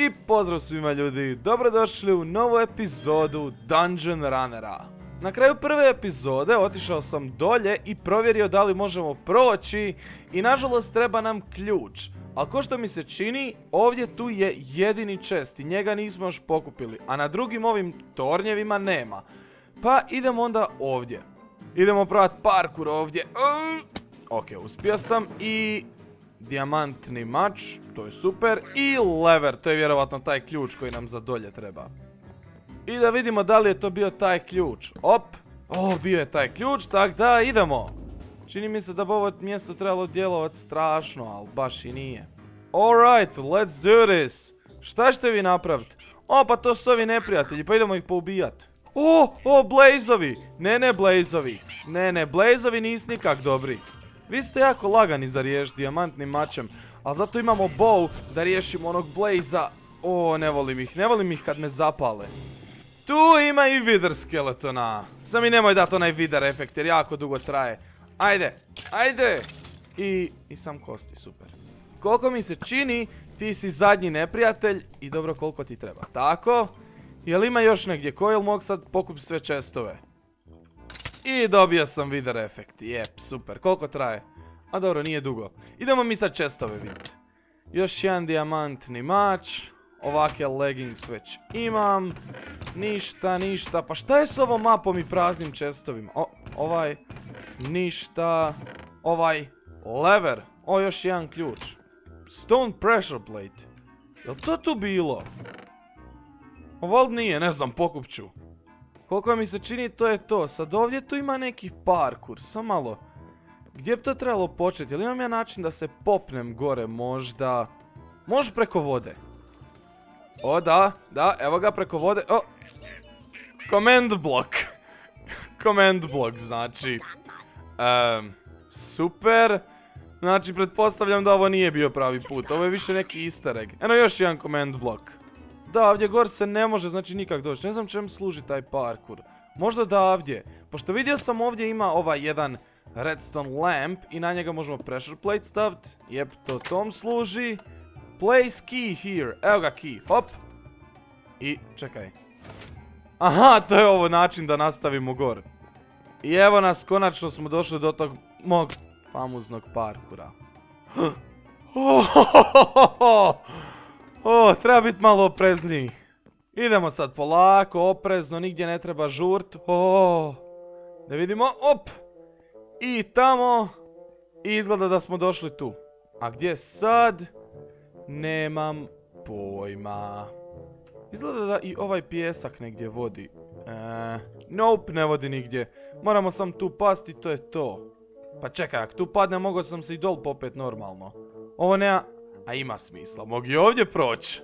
I pozdrav svima ljudi, dobrodošli u novu epizodu Dungeon Runnera. Na kraju prve epizode otišao sam dolje i provjerio da li možemo proći i nažalost treba nam ključ. Ali ko što mi se čini, ovdje tu je jedini čest i njega nismo još pokupili, a na drugim ovim tornjevima nema. Pa idemo onda ovdje. Idemo provat parkur ovdje. Ok, uspio sam i dijamantni mač, to je super, i lever, to je vjerovatno taj ključ koji nam za dolje treba. I da vidimo da li je to bio taj ključ. Op, o, bio je taj ključ, tak da, idemo. Čini mi se da bi ovo mjesto trebalo djelovat strašno, ali baš i nije. Alright, let's do this. Šta ćete vi napraviti? O, pa to su ovi neprijatelji, pa idemo ih poubijat. O, o, blazeovi. Ne, ne, blazeovi. Ne, ne, blazeovi nisu nikak dobri. Vi ste jako lagani za riješiti dijamantnim mačem, ali zato imamo bow da riješimo onog blaze O, ne volim ih, ne volim ih kad me zapale. Tu ima i vider skeletona. Sam i nemoj dati onaj vider efekt jer jako dugo traje. Ajde, ajde. I, i sam kosti, super. Koliko mi se čini, ti si zadnji neprijatelj i dobro koliko ti treba. Tako. Jel ima još negdje ko, jel mogu sad pokupiti sve čestove? I dobio sam vider efekt, jep, super. Koliko traje? A dobro, nije dugo. Idemo mi sad čestove vidjeti. Još jedan dijamantni mač. Ovake leggings već imam. Ništa, ništa. Pa šta je s ovom mapom i praznim čestovima? O, ovaj. Ništa. Ovaj. Lever. O, još jedan ključ. Stone pressure plate. Jel to tu bilo? Ovo nije, ne znam, pokupću. Koliko mi se čini to je to. Sad ovdje tu ima neki parkur. Sam malo. Gdje bi to trebalo početi? Jel imam ja način da se popnem gore možda? Može preko vode. O da, da, evo ga preko vode. O! Command block. Command block znači. super. Znači, pretpostavljam da ovo nije bio pravi put. Ovo je više neki easter egg. Eno još jedan command block. Da, ovdje gore se ne može, znači nikak doći. Ne znam čem služi taj parkour. Možda da ovdje. Pošto vidio sam ovdje ima ovaj jedan redstone lamp i na njega možemo pressure plate staviti. Jep, to tom služi. Place key here. Evo ga key. Hop. I, čekaj. Aha, to je ovo način da nastavimo gore. I evo nas, konačno smo došli do tog mog famuznog parkura. O, treba biti malo oprezniji. Idemo sad polako, oprezno, nigdje ne treba žurt. O, da vidimo, op. I tamo. Izgleda da smo došli tu. A gdje sad? Nemam pojma. Izgleda da i ovaj pjesak negdje vodi. E, nope, ne vodi nigdje. Moramo sam tu pasti, to je to. Pa čekaj, ako tu padne, mogao sam se i dol popet normalno. Ovo nema... A ima smisla, mogu i ovdje proći.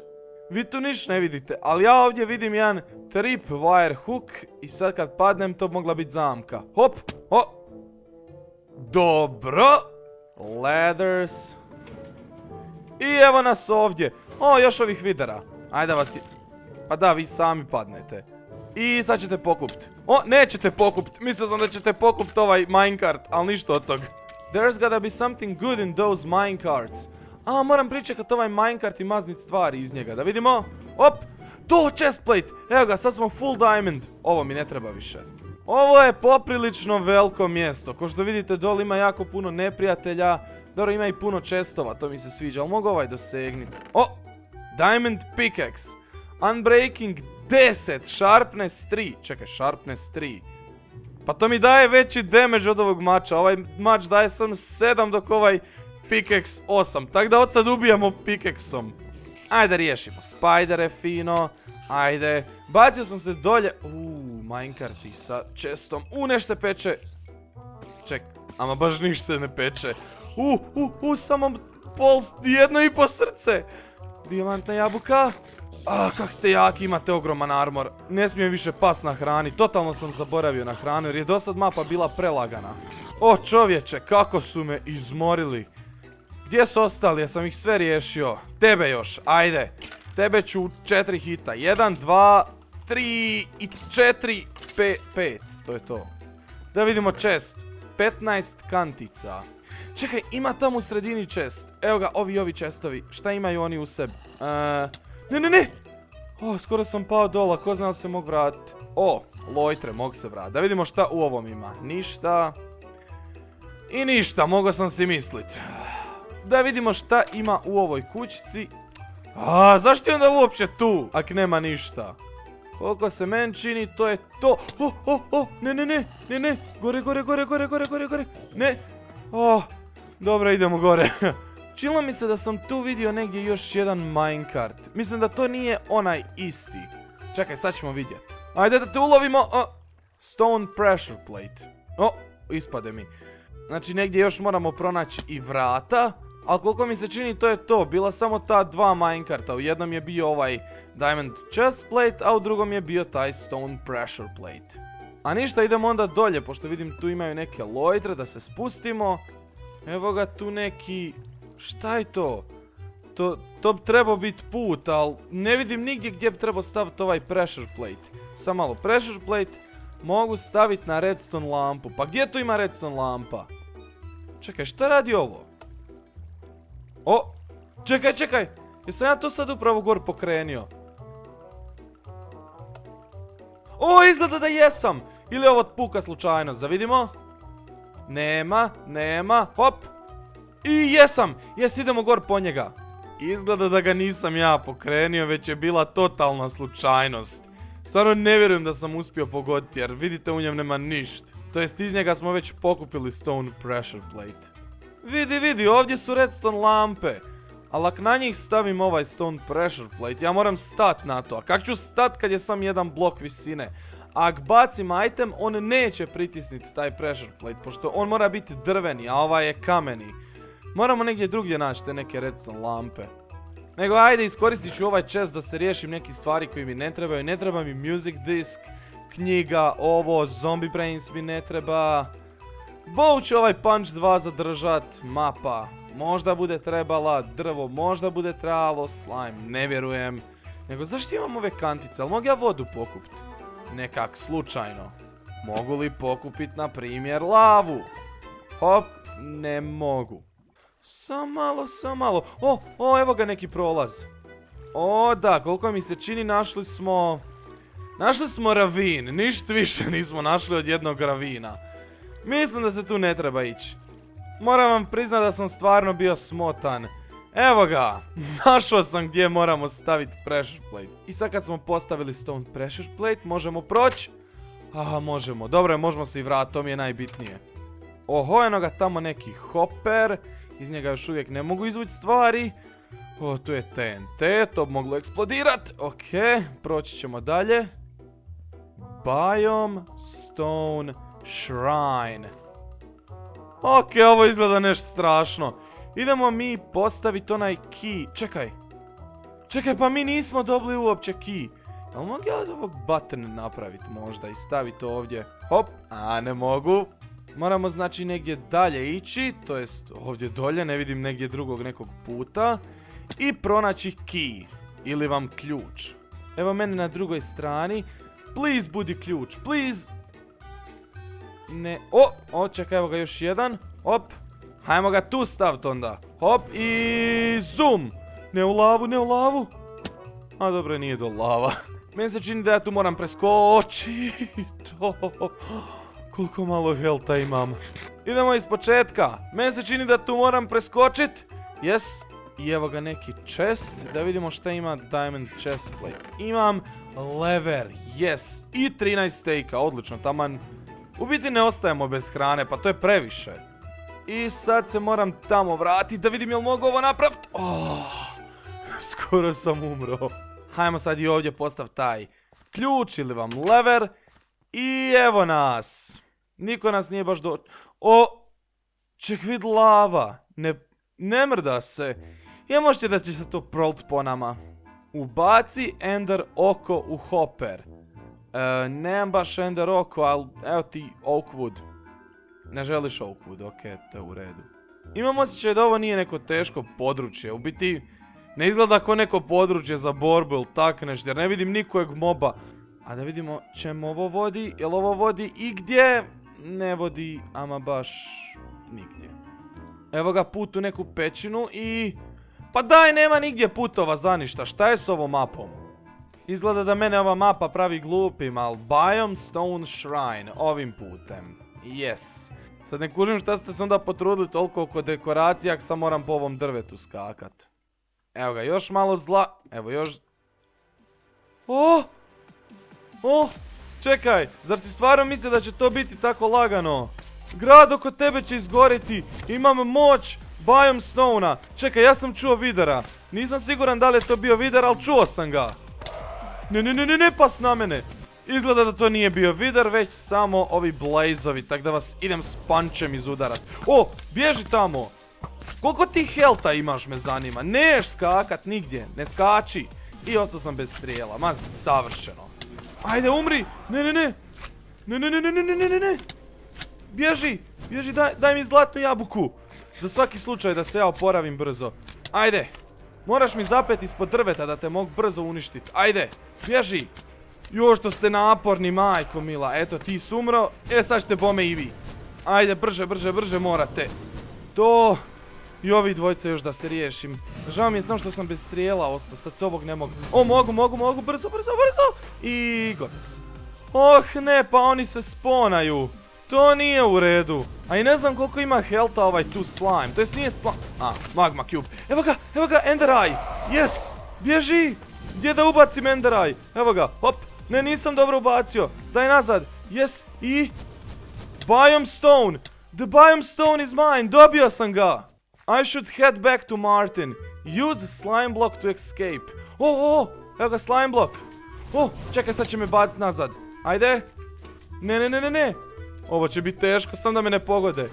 Vi tu niš ne vidite, ali ja ovdje vidim jedan trip wire hook i sad kad padnem to mogla biti zamka. Hop, o. Dobro. Ladders. I evo nas ovdje. O, još ovih videra. Ajde vas... Pa da, vi sami padnete. I sad ćete pokupit. O, nećete pokupit. Mislio sam da ćete pokupit ovaj minecart, ali ništa od tog. There's gotta be something good in those minecarts. A, moram pričekat ovaj minecart i maznit stvari iz njega. Da vidimo. Op! To, chestplate! Evo ga, sad smo full diamond. Ovo mi ne treba više. Ovo je poprilično veliko mjesto. Ko što vidite, dole ima jako puno neprijatelja. Dobro, ima i puno chestova, to mi se sviđa. Ali mogu ovaj dosegniti. O! Diamond pickaxe. Unbreaking 10. Sharpness 3. Čekaj, sharpness 3. Pa to mi daje veći damage od ovog mača. Ovaj mač daje sam 7 dok ovaj pickaxe 8. Tako da od sad ubijamo pickaxeom. Ajde riješimo. Spider fino. Ajde. Bacio sam se dolje. Uuu, minecarti sa čestom. U, neš se peče. Ček, ama baš niš se ne peče. U, u, u, samo pol, jedno i po srce. Dijamantna jabuka. Ah, kak ste jaki, imate ogroman armor. Ne smijem više pas na hrani, totalno sam zaboravio na hranu jer je dosad mapa bila prelagana. O čovječe, kako su me izmorili. Gdje su ostali? Ja sam ih sve riješio. Tebe još, ajde. Tebe ću četiri hita. Jedan, dva, tri i četiri, pet. To je to. Da vidimo chest. 15 kantica. Čekaj, ima tamo u sredini chest. Evo ga, ovi ovi chestovi. Šta imaju oni u sebi? E, Ne, ne, ne! O, skoro sam pao dola, ko zna se mogu vratiti. O, lojtre, mogu se vratiti. Da vidimo šta u ovom ima. Ništa. I ništa, mogao sam si mislit. Da vidimo šta ima u ovoj kućici. A, zašto je onda uopće tu, ak nema ništa? Koliko se meni čini, to je to. O, o, o, ne, ne, ne, ne, ne. Gore, gore, gore, gore, gore, gore, gore. Ne. O, dobro, idemo gore. Čilo mi se da sam tu vidio negdje još jedan minecart. Mislim da to nije onaj isti. Čekaj, sad ćemo vidjeti. Ajde da te ulovimo. Stone pressure plate. O, ispade mi. Znači negdje još moramo pronaći i vrata. Ali koliko mi se čini to je to. Bila samo ta dva minecarta. U jednom je bio ovaj diamond chest plate, a u drugom je bio taj stone pressure plate. A ništa, idemo onda dolje, pošto vidim tu imaju neke lojtre da se spustimo. Evo ga tu neki... Šta je to? To, to bi trebao biti put, ali ne vidim nigdje gdje bi trebao staviti ovaj pressure plate. Samo malo, pressure plate mogu staviti na redstone lampu. Pa gdje tu ima redstone lampa? Čekaj, šta radi ovo? O, čekaj, čekaj. Jesam ja to sad upravo gor pokrenio? O, izgleda da jesam. Ili ovo puka slučajnost, da vidimo. Nema, nema, hop. I jesam, jes idemo gor po njega. Izgleda da ga nisam ja pokrenio, već je bila totalna slučajnost. Stvarno ne vjerujem da sam uspio pogoditi jer vidite u njem nema ništa. To jest iz njega smo već pokupili stone pressure plate. Vidi, vidi, ovdje su redstone lampe. Ali ako na njih stavim ovaj stone pressure plate, ja moram stat na to. A kak ću stat kad je sam jedan blok visine? A ako bacim item, on neće pritisniti taj pressure plate, pošto on mora biti drveni, a ovaj je kameni. Moramo negdje drugdje naći te neke redstone lampe. Nego ajde iskoristit ću ovaj chest da se riješim nekih stvari koji mi ne trebaju. Ne treba mi music disk, knjiga, ovo, zombie brains mi ne treba. Bow ću ovaj punch 2 zadržat, mapa. Možda bude trebala, drvo možda bude trebalo, slime ne vjerujem. Nego zašto imam ove kantice, ali mogu ja vodu pokupit? Nekak slučajno. Mogu li pokupit na primjer lavu? Hop, ne mogu. Samo malo, samo malo. O, o, evo ga neki prolaz. O, da, koliko mi se čini, našli smo... Našli smo ravin, ništa više nismo našli od jednog ravina. Mislim da se tu ne treba ići. Moram vam priznat da sam stvarno bio smotan. Evo ga, našao sam gdje moramo staviti pressure plate. I sad kad smo postavili stone pressure plate, možemo proći. Aha, možemo. Dobro možemo se i vratiti, to mi je najbitnije. Oho, eno ga tamo neki hopper. Iz njega još uvijek ne mogu izvući stvari. O, tu je TNT, to bi moglo eksplodirat. Ok, proći ćemo dalje. Biome Stone Shrine. Ok, ovo izgleda nešto strašno. Idemo mi postaviti onaj key. Čekaj. Čekaj, pa mi nismo dobili uopće key. Jel mogu ja od ovog button napraviti možda i staviti ovdje? Hop, a ne mogu. Moramo znači negdje dalje ići, to jest ovdje dolje, ne vidim negdje drugog nekog puta. I pronaći key, ili vam ključ. Evo mene na drugoj strani. Please budi ključ, please. Ne, o, o, čekaj, evo ga još jedan. Hop, hajmo ga tu staviti onda. Hop i zoom. Ne u lavu, ne u lavu. A dobro, nije do lava. Meni se čini da ja tu moram preskočiti. Koliko malo helta imam. Idemo iz početka. Meni se čini da tu moram preskočit. Yes. I evo ga neki chest. Da vidimo šta ima diamond chest plate. Imam lever. Yes. I 13 stejka. Odlično. Taman. U biti ne ostajemo bez hrane. Pa to je previše. I sad se moram tamo vratiti da vidim jel mogu ovo napraviti. Oh, skoro sam umro. Hajmo sad i ovdje postaviti taj ključ ili vam lever. I evo nas. Niko nas nije baš do... O! Ček vid lava. Ne, ne mrda se. Ja možete da će se to prolt po nama. Ubaci ender oko u hopper. E, nemam baš ender oko, ali evo ti oakwood. Ne želiš oakwood, ok, to je u redu. Imam osjećaj da ovo nije neko teško područje. U biti, ne izgleda kao neko područje za borbu ili tak nešto, jer ne vidim nikojeg moba. A da vidimo čemu ovo vodi, jel ovo vodi i gdje? Ne vodi ama baš nigdje. Evo ga put u neku pećinu i... Pa daj, nema nigdje putova za ništa. Šta je s ovom mapom? Izgleda da mene ova mapa pravi glupim, ali Biome Stone Shrine ovim putem. Yes. Sad ne kužim šta ste se onda potrudili toliko oko dekoracija, ako sam moram po ovom drvetu skakat. Evo ga, još malo zla... Evo još... O! O! Čekaj, zar si stvarno misli da će to biti tako lagano? Grad oko tebe će izgoriti, imam moć Biome Stone-a. Čekaj, ja sam čuo videra. Nisam siguran da li je to bio vider, ali čuo sam ga. Ne, ne, ne, ne, ne pas na mene. Izgleda da to nije bio vidar, već samo ovi blazovi, tak da vas idem s pančem izudarat. O, bježi tamo. Koliko ti helta imaš me zanima? Neš skakat nigdje, ne skači. I ostao sam bez strijela, ma savršeno. Ajde umri, ne ne ne. Ne ne ne ne ne ne ne ne Bježi, bježi daj, daj mi zlatnu jabuku. Za svaki slučaj da se ja oporavim brzo. Ajde, Moraš mi zapet ispod drveta da te mogu brzo uništiti. Ajde, bježi. Jo što ste naporni, majko mila. Eto, ti sumro. E, sad ćete bome i vi. Ajde, brže, brže, brže morate. To... I ovi dvojce još da se riješim. Žao mi je samo što sam bez strijela ostao. Sad se ovog ne mogu. O, mogu, mogu, mogu. Brzo, brzo, brzo. I gotov sam. Oh ne, pa oni se sponaju. To nije u redu. A i ne znam koliko ima helta ovaj tu slime. To jest nije slime. A, magma cube. Evo ga, evo ga, ender eye. Yes, bježi. Gdje da ubacim ender eye? Evo ga, hop. Ne, nisam dobro ubacio. Daj nazad. Yes, i... Biome stone. The biome stone is mine. Dobio sam ga. I should head back to Martin. Use slime block to escape. O, o, o, evo ga slime block. O, čekaj, sad će me baciti nazad. Ajde. Ne, ne, ne, ne, ne. Ovo će biti teško, sam da me ne pogode.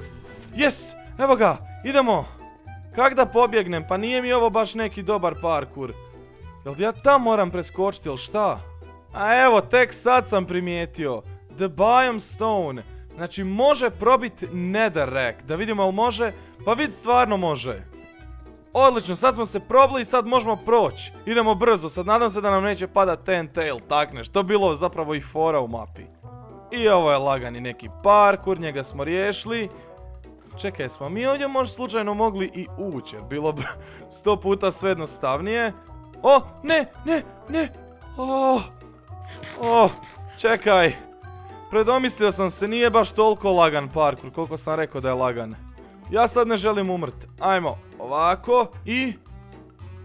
Yes, evo ga, idemo. Kak da pobjegnem, pa nije mi ovo baš neki dobar parkur. Jel ja tam moram preskočiti, ili šta? A evo, tek sad sam primijetio. The Biome Stone. Znači, može probiti Netherrack. Da vidimo jel može? Pa vid, stvarno može. Odlično, sad smo se probili i sad možemo proći. Idemo brzo, sad nadam se da nam neće padat tail, tak nešto. bilo zapravo i fora u mapi. I ovo je lagani neki parkur, njega smo riješili. Čekaj, smo mi ovdje možda slučajno mogli i ući, jer bilo bi sto puta sve jednostavnije. O, ne, ne, ne, o, o, čekaj. Predomislio sam se, nije baš toliko lagan parkur, koliko sam rekao da je lagan. Ja sad ne želim umrt. Ajmo, ovako i...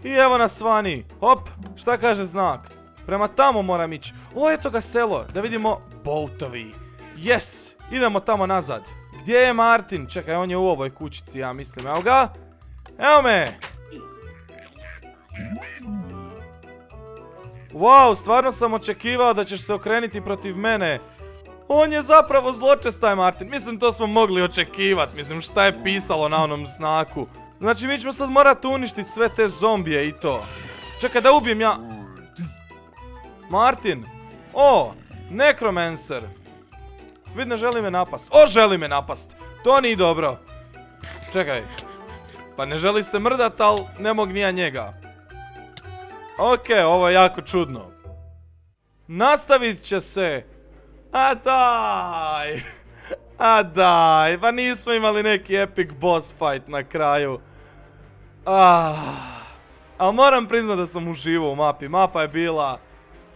I evo nas svani. Hop, šta kaže znak? Prema tamo moram ići. O, eto ga selo, da vidimo boltovi. Yes, idemo tamo nazad. Gdje je Martin? Čekaj, on je u ovoj kućici, ja mislim. Evo ga. Evo me. Wow, stvarno sam očekivao da ćeš se okrenuti protiv mene. On je zapravo zločest taj Martin. Mislim, to smo mogli očekivat. Mislim, šta je pisalo na onom znaku. Znači, mi ćemo sad morati uništiti sve te zombije i to. Čekaj, da ubijem ja... Martin! O! Necromancer! Vid ne želi me napast. O, želi me napast! To nije dobro. Čekaj. Pa ne želi se mrdat, ali ne mogu nija njega. Okej, ovo je jako čudno. Nastavit će se. A daj! A daj, pa nismo imali neki epic boss fight na kraju. Ah. Ali moram priznat da sam uživao u mapi. Mapa je bila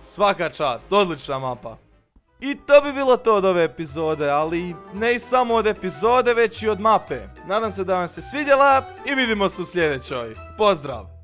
Svaka čast, odlična mapa. I to bi bilo to od ove epizode, ali ne i samo od epizode, već i od mape. Nadam se da vam se svidjela i vidimo se u sljedećoj. Pozdrav!